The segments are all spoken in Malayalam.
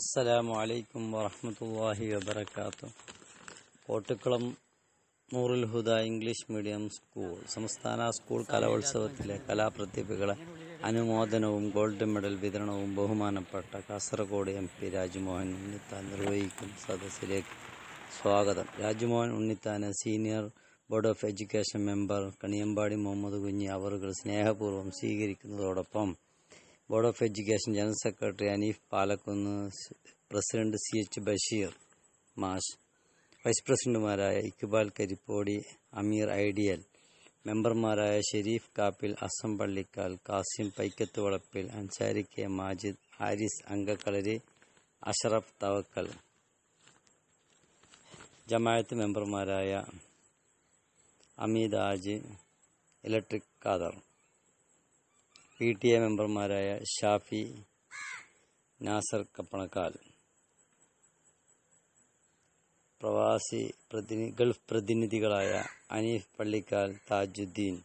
അസ്സലാമു അലൈക്കും വറഹ്മത്തുള്ളാഹി വബർക്കാത്തു Kottukulam Noorul Huda English medium school സംസ്ഥാന സ്കൂൾ കലോത്സവത്തിലെ കലാപ്രതിഭകളെ അനുമോദനവും ഗോൾഡ് മെഡൽ വിതരണവും ബഹുമാനപ്പെട്ട കാസർഗോഡ് എം പി രാജ്മോഹൻ ഉണ്ണിത്താൻ നിർവഹിക്കും സദസ്സിലേക്ക് സ്വാഗതം. Rajmohan Unnithan senior board of education member Kaniyampadi Muhammad Kunhi അവറുകൾ സ്നേഹപൂർവം സ്വീകരിക്കുന്നതോടൊപ്പം board of education general secretary Aneef Palakkunnu president C H Basheer മാഷ് വൈസ് പ്രസിഡന്റുമാരായ ഇക്ബാൽ കരിപ്പോടി അമീർ ഐഡിയൽ മെമ്പർമാരായ ഷെരീഫ് കാപ്പിൽ അസം പള്ളിക്കാൽ കാസിം പൈക്കത്ത് വളപ്പിൽ അൻസാരി കെ മാജിദ് ഹാരിസ് അങ്കക്കളരി അഷറഫ് തവക്കൽ. ജമായത്ത് മെമ്പർമാരായ അമീദ് ആജ് electric Khader. P T A മെമ്പർമാരായ ഷാഫി നാസർ കപ്പണക്കാൽ പ്രവാസി പ്രതിനി ഗൾഫ് പ്രതിനിധികളായ അനീഫ് പള്ളിക്കാൽ താജുദ്ദീൻ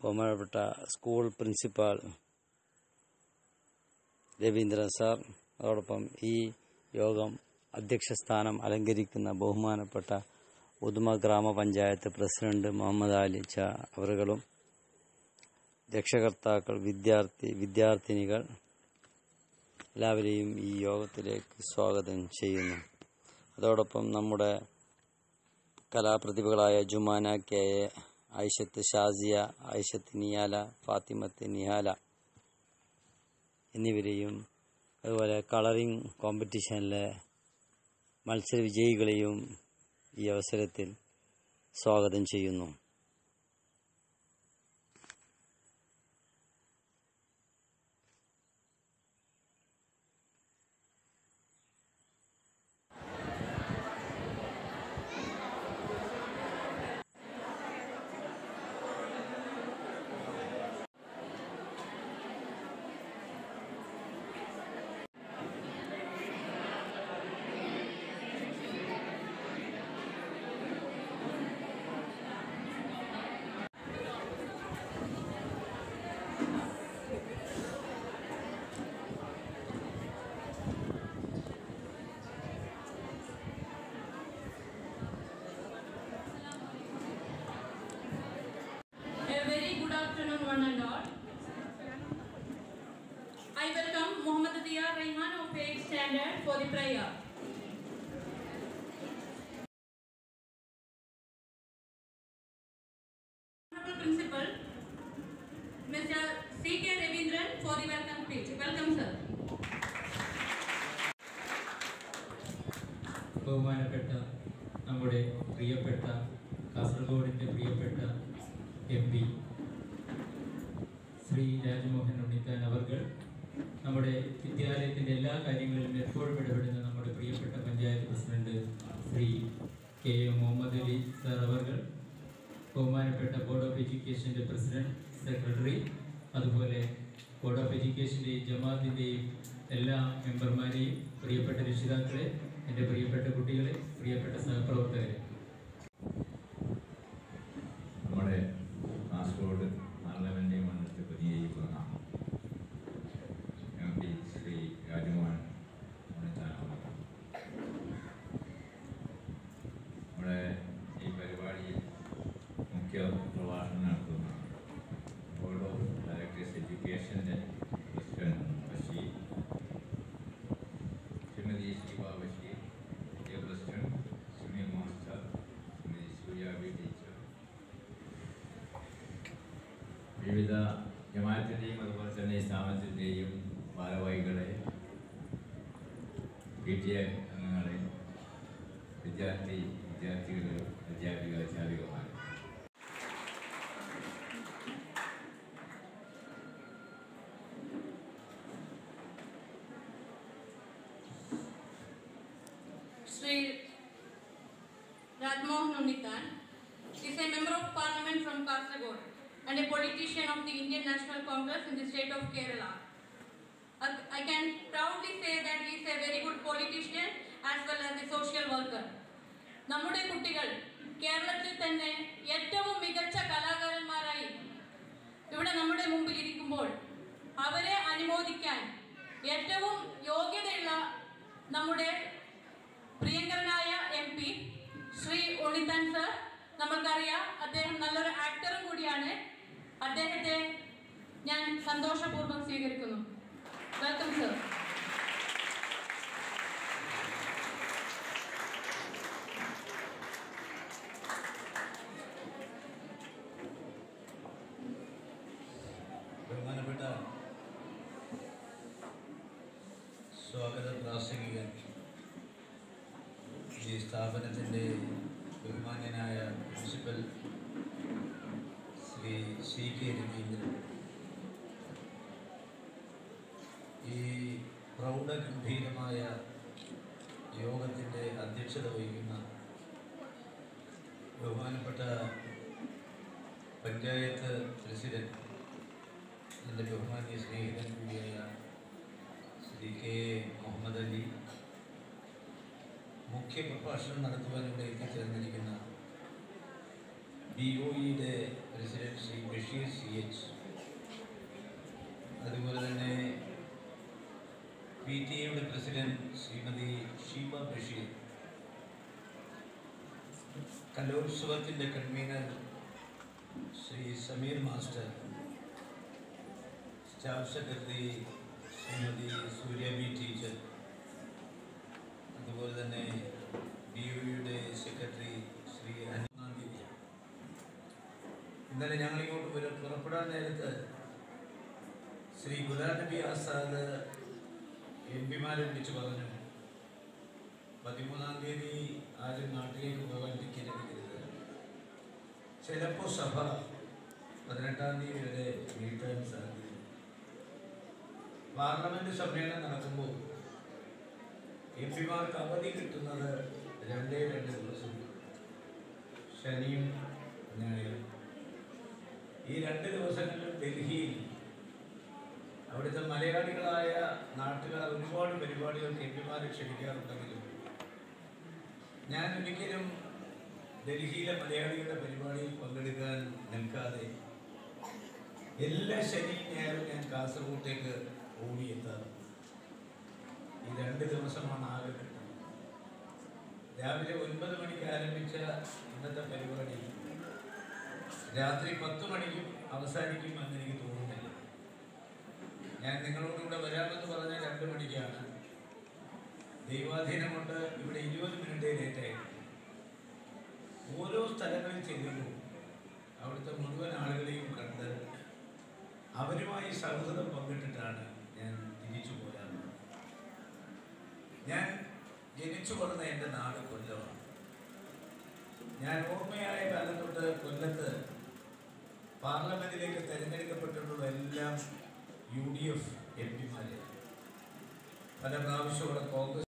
ബഹുമാനപ്പെട്ട സ്കൂൾ പ്രിൻസിപ്പാൾ രവീന്ദ്രൻ സാർ അതോടൊപ്പം ഈ യോഗം അധ്യക്ഷ സ്ഥാനം അലങ്കരിക്കുന്ന ബഹുമാനപ്പെട്ട ഉദുമ ഗ്രാമപഞ്ചായത്ത് പ്രസിഡന്റ് മുഹമ്മദ് അലി ച അവറുകളും രക്ഷകർത്താക്കൾ വിദ്യാർത്ഥി വിദ്യാർത്ഥിനികൾ എല്ലാവരെയും ഈ യോഗത്തിലേക്ക് സ്വാഗതം ചെയ്യുന്നു. അതോടൊപ്പം നമ്മുടെ കലാപ്രതിഭകളായ ജുമാന കെ എ ഐഷത്ത് ഷാസിയ ഐഷത്ത് നിയാല ഫാത്തിമത്ത് നിഹാല എന്നിവരെയും അതുപോലെ കളറിംഗ് കോമ്പറ്റീഷനിലെ മത്സര വിജയികളെയും ഈ അവസരത്തിൽ സ്വാഗതം ചെയ്യുന്നു A very good afternoon, one and all. I welcome Muhammad Diya Rayhan of 8th standard for the prayer. Honorable Principal, Mr. C. K. Ravindran for the welcome speech. Welcome, sir. ബഹുമാനപ്പെട്ട നമ്മുടെ പ്രിയപ്പെട്ട കാസർഗോഡിന്റെ പ്രിയപ്പെട്ട എം പി ശ്രീ രാജ്മോഹൻ ഉണ്ണിത്താൻ അവർകൾ നമ്മുടെ വിദ്യാലയത്തിന്റെ എല്ലാ കാര്യങ്ങളിലും എപ്പോഴും ഇടപെടുന്ന നമ്മുടെ പ്രിയപ്പെട്ട panchayat president Shri K A Muhammad Ali sir അവർകൾ ബഹുമാനപ്പെട്ട ബോർഡ് ഓഫ് എഡ്യൂക്കേഷന്റെ പ്രസിഡന്റ് സെക്രട്ടറി അതുപോലെ ബോർഡ് ഓഫ് എഡ്യൂക്കേഷന്റെയും ജമാഅത്തിന്റെയും എല്ലാ മെമ്പർമാരെയും പ്രിയപ്പെട്ട രക്ഷിതാക്കളെ എന്റെ പ്രിയപ്പെട്ട കുട്ടികളെ പ്രിയപ്പെട്ട സഹപ്രവർത്തകരെ നമ്മുടെ കാസർഗോഡ് പാർലമെന്റ് മണ്ഡലത്തിൽ പ്രതിനിധീകരിക്കുന്ന എം പി ശ്രീ രാജ്മോഹൻ ഉണ്ണിത്താൻ അവർ. നമ്മുടെ ഈ പരിപാടിയിൽ മുഖ്യ പ്രഭാഷണം നടത്തുന്ന ബോർഡ് ഓഫ് ഡയറക്ടേഴ്സ് എഡ്യൂക്കേഷന്റെ പ്രസിഡന്റ് ബഷീർ ശ്രീമതി ശിവ ബഷീർ പുതിയ president Sunil master Shrimati Surya B teacher വിവിധ ജമാഅത്തിന്റെയും അതുപോലെ തന്നെ സ്ഥാപനത്തിന്റെയും ഭാരവാഹികളെ പി ടി എ അംഗങ്ങളെ വിദ്യാർത്ഥി വിദ്യാർത്ഥികളെ അധ്യാപിക അധ്യാപികമാർ Sri Radmohan Unithan is a member and a politician of the Indian National Congress in the state of Kerala. I can proudly say that he is a very good politician as well as a social worker. നമ്മുടെ കുട്ടികൾ കേരളത്തിൽ തന്നെ ഏറ്റവും മികച്ച കലാകാരന്മാരായി ഇവിടെ നമ്മുടെ മുമ്പിൽ ഇരിക്കുമ്പോൾ അവരെ അനുമോദിക്കാൻ ഏറ്റവും യോഗ്യതയുള്ള നമ്മുടെ പ്രിയങ്കരനായ M P Shri Unnithan sir നമ്മൾക്കറിയാം അദ്ദേഹം നല്ലൊരു ആക്ടറും കൂടിയാണ് അദ്ദേഹത്തെ ഞാൻ സന്തോഷപൂർവം സ്വീകരിക്കുന്നു. വെൽക്കം സർ ബഹുമാനപ്പെട്ട സ്വാഗത പ്രാസംഗികൻ ഈ സ്ഥാപനത്തിന്റെ സി കെ രവീന്ദ്രൻ ഈ പ്രൗഢഗംഭീരമായ യോഗത്തിന്റെ അധ്യക്ഷത വഹിക്കുന്ന ബഹുമാനപ്പെട്ട പഞ്ചായത്ത് പ്രസിഡന്റ് എന്റെ ബഹുമാനീയ സ്നേഹിതൻ കൂടിയായ ശ്രീ കെ മുഹമ്മദ് അലി മുഖ്യ പ്രഭാഷണം നടത്തുവാൻ ഇവിടെ എത്തിച്ചേർന്നിരിക്കുന്ന ബി ഒ ഇയുടെ president Shri Basheer C H അതുപോലെ തന്നെ പി ടി എയുടെ president Shrimati Sheema Basheer. കലോത്സവത്തിന്റെ convener Shri Sameer master. Staff secretary Shrimati Surya B teacher അതുപോലെ തന്നെ ബി യു യുടെ സെക്രട്ടറി ശ്രീ അനുനാം തീയതി ഇന്നലെ ഞങ്ങൾ ഇങ്ങോട്ട് വരും പുറപ്പെടാൻ നേരത്ത് ശ്രീ ഗുലാം നബി ആസാദ് എം പിമാരെ വിളിച്ച് പറഞ്ഞു. പതിമൂന്നാം തീയതി ആരും നാട്ടിലേക്ക് പോകാൻ ടിക്കറ്റ് എടുക്കരുത്. ചിലപ്പോൾ സഭ പതിനെട്ടാം തീയതി വരെ നീട്ടാൻ സാധ്യത പാർലമെന്റ് സമ്മേളനം നടക്കുമ്പോൾ എം പിമാർക്ക് അവധി കിട്ടുന്നത് രണ്ടേ രണ്ട് ദിവസം. ശനിയും ഞായറും. ഈ രണ്ട് ദിവസങ്ങളിലും ഡൽഹിയിൽ അവിടുത്തെ മലയാളികളായ നാട്ടുകാർ ഒരുപാട് പരിപാടികൾക്ക് എം ക്ഷണിക്കാറുണ്ടെങ്കിലും ഞാൻ ഒരിക്കലും ഡൽഹിയിലെ മലയാളികളുടെ പരിപാടിയിൽ പങ്കെടുക്കാൻ നിൽക്കാതെ എല്ലാ ശനി ഞായറും ഞാൻ കാസർഗോട്ടേക്ക് ഓടിയെത്താറ് ഈ രണ്ട് ദിവസമാണ് ആകെ രാവിലെ ഒൻപത് മണിക്ക് ആരംഭിച്ച ഇന്നത്തെ പരിപാടി രാത്രി പത്ത് മണിക്കും അവസാനിക്കും എന്ന് എനിക്ക് തോന്നുന്നില്ല. ഞാൻ നിങ്ങളോട് ഇവിടെ വരാമെന്ന് പറഞ്ഞ രണ്ട് മണിക്കാണ്. ദൈവാധീനം കൊണ്ട് ഇവിടെ ഇരുപത് മിനിറ്റ് ലേറ്റായി ഓരോ സ്ഥലങ്ങളിൽ ചെല്ലുമ്പോൾ അവിടുത്തെ മുഴുവൻ ആളുകളെയും കണ്ട് അവരുമായി സൗഹൃദം പങ്കിട്ടിട്ടാണ് ഞാൻ തിരിച്ചു പോരാറുള്ളത് ഞാൻ ജനിച്ചു വളർന്ന എന്റെ നാട് കൊല്ലമാണ്. ഞാൻ ഓർമ്മയായ കാലം തൊട്ട് കൊല്ലത്ത് പാർലമെന്റിലേക്ക് തെരഞ്ഞെടുക്കപ്പെട്ടിട്ടുള്ള എല്ലാം യു ഡി എഫ് എം പിമാരെ. പല പ്രാവശ്യം ഇവിടെ കോൺഗ്രസ്